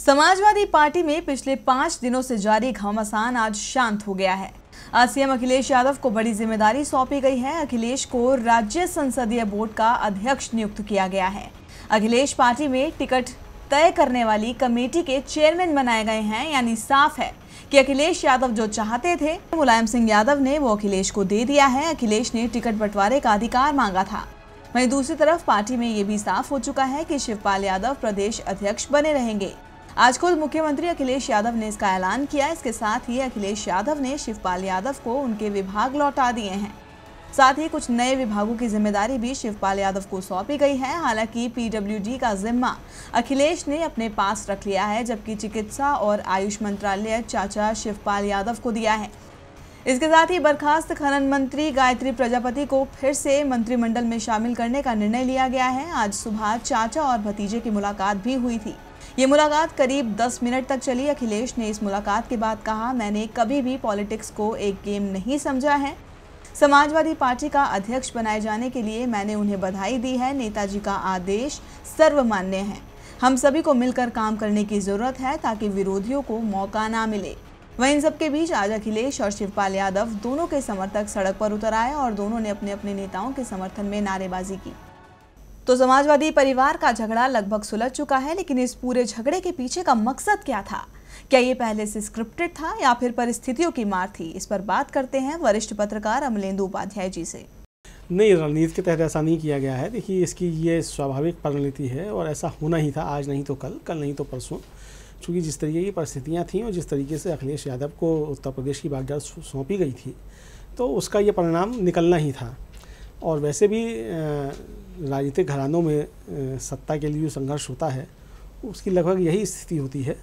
Samajwadi party में पिछले पाँच दिनों से जारी घमासान आज शांत हो गया है। आज सीएम अखिलेश यादव को बड़ी ज़िम्मेदारी सौंपी गई है। अखिलेश को राज्य संसदीय बोर्ड का अध्यक्ष नियुक्त किया गया है। अखिलेश पार्टी में टिकट तय करने वाली कमेटी के चेयरमैन बनाए गए हैं, यानी साफ़ है कि अखिलेश यादव जो चाहते थे, मुलायम सिंह यादव ने वो अखिलेश को दे दिया है। अखिलेश ने टिकट बंटवारे का अधिकार मांगा था। वहीं दूसरी तरफ़ पार्टी में ये भी साफ़ हो चुका है कि शिवपाल यादव प्रदेश अध्यक्ष बने रहेंगे। आज खुद मुख्यमंत्री अखिलेश यादव ने इसका ऐलान किया। इसके साथ ही अखिलेश यादव ने शिवपाल यादव को उनके विभाग लौटा दिए हैं। साथ ही कुछ नए विभागों की ज़िम्मेदारी भी शिवपाल यादव को सौंपी गई है। हालाँकि पीडब्ल्यूडी का जिम्मा अखिलेश ने अपने पास रख लिया है, जबकि चिकित्सा और आयुष मंत्रालय चाचा शिवपाल यादव को दिया है। इसके साथ ही बर्खास्त खनन मंत्री गायत्री प्रजापति को फिर से मंत्रिमंडल में शामिल करने का निर्णय लिया गया है। आज सुबह चाचा और भतीजे की मुलाकात भी हुई थी। ये मुलाकात करीब 10 मिनट तक चली। अखिलेश ने इस मुलाकात के बाद कहा, मैंने कभी भी पॉलिटिक्स को एक गेम नहीं समझा है। समाजवादी पार्टी का अध्यक्ष बनाए जाने के लिए मैंने उन्हें बधाई दी है। नेताजी का आदेश सर्वमान्य है। हम सभी को मिलकर काम करने की ज़रूरत है ताकि विरोधियों को मौका ना मिले। वहीं इन सबके बीच आज अखिलेश और शिवपाल यादव दोनों के समर्थक सड़क पर उतर आए और दोनों ने अपने अपने नेताओं के समर्थन में नारेबाजी की। तो समाजवादी परिवार का झगड़ा लगभग सुलझ चुका है, लेकिन इस पूरे झगड़े के पीछे का मकसद क्या था? क्या ये पहले से स्क्रिप्टेड था या फिर परिस्थितियों की मार थी? इस पर बात करते हैं वरिष्ठ पत्रकार अमलेंदु उपाध्याय जी से। नहीं, रणनीति के तहत ऐसा नहीं किया गया है। देखिए, इसकी ये स्वाभाविक परिणति है और ऐसा होना ही था, आज नहीं तो कल कल नहीं तो परसों। चूँकि जिस तरीके की परिस्थितियाँ थीं और जिस तरीके से अखिलेश यादव को उत्तर प्रदेश की बागडोर सौंपी गई थी तो उसका ये परिणाम निकलना ही था। और वैसे भी राजनीतिक घरानों में सत्ता के लिए जो संघर्ष होता है उसकी लगभग यही स्थिति होती है।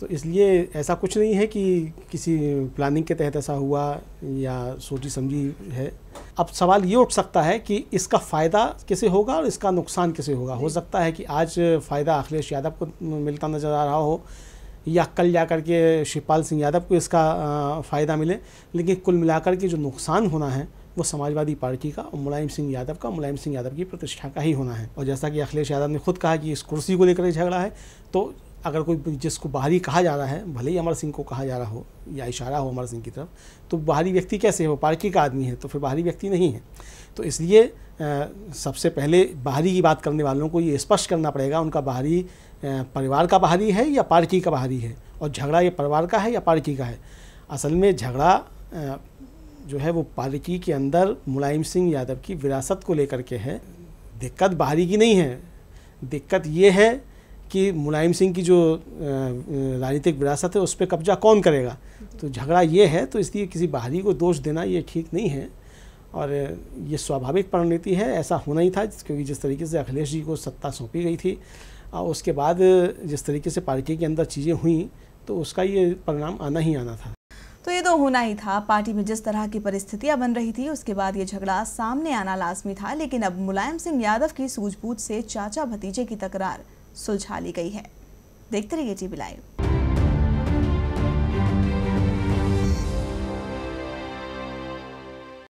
तो इसलिए ऐसा कुछ नहीं है कि किसी प्लानिंग के तहत ऐसा हुआ या सोची समझी है। अब सवाल ये उठ सकता है कि इसका फ़ायदा किसे होगा और इसका नुकसान किसे होगा? हो सकता है कि आज फ़ायदा अखिलेश यादव को मिलता नज़र आ रहा हो या कल जा कर के शिवपाल सिंह यादव को इसका फ़ायदा मिले लेकिन कुल मिलाकर के जो नुकसान होना है वो समाजवादी पार्टी का और मुलायम सिंह यादव का, मुलायम सिंह यादव की प्रतिष्ठा का ही होना है। और जैसा कि अखिलेश यादव ने खुद कहा कि इस कुर्सी को लेकर झगड़ा है तो अगर कोई जिसको बाहरी कहा जा रहा है, भले ही अमर सिंह को कहा जा रहा हो या इशारा हो अमर सिंह की तरफ़ तो बाहरी व्यक्ति कैसे है? वो पार्टी का आदमी है तो फिर बाहरी व्यक्ति नहीं है। तो इसलिए सबसे पहले बाहरी की बात करने वालों को ये स्पष्ट करना पड़ेगा, उनका बाहरी परिवार का बाहरी है या पार्टी का बाहरी है? और झगड़ा ये परिवार का है या पार्टी का है? असल में झगड़ा जो है वो पार्टी के अंदर मुलायम सिंह यादव की विरासत को लेकर के है। दिक्कत बाहरी की नहीं है। दिक्कत ये है कि मुलायम सिंह की जो राजनीतिक विरासत है, उस पर कब्जा कौन करेगा? तो झगड़ा ये है तो इसलिए किसी बाहरी को दोष देना ये ठीक नहीं है। और ये स्वाभाविक परिणति है, ऐसा होना ही था, क्योंकि जिस तरीके से अखिलेश जी को सत्ता सौंपी गई थी, और उसके बाद जिस तरीके से पार्टी के अंदर चीज़ें हुई तो उसका ये परिणाम आना ही आना था। तो ये तो होना ही था। पार्टी में जिस तरह की परिस्थितियाँ बन रही थी, उसके बाद ये झगड़ा सामने आना लाजमी था, लेकिन अब मुलायम सिंह यादव की सूझबूझ से चाचा भतीजे की तकरार सुलझा ली गई है। देखते रहिए टीवी लाइव